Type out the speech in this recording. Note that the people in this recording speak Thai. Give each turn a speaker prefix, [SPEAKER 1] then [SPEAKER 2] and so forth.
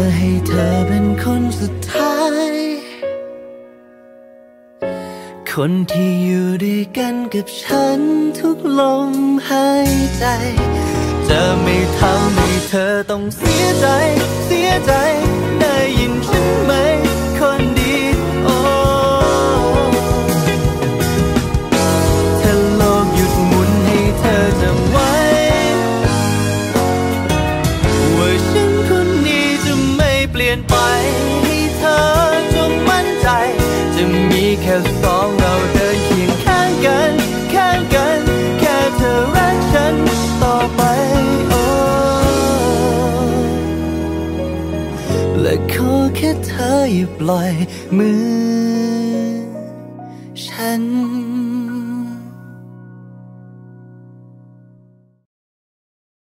[SPEAKER 1] อให้เธอเป็นคนสุดท้าย คนที่อยู่ด้วยกันกับฉันทุกลมหายใจ จะไม่ทำให้เธอต้องเสียใจ เสียใจ นไปให้เธอจงมั่นใจ จะมีแค่สองเราเดินเคียงข้างกัน ข้างกัน แค่เธอรักฉันต่อไปโอ้และขอแค่เธออย่าปล่อยมือฉัน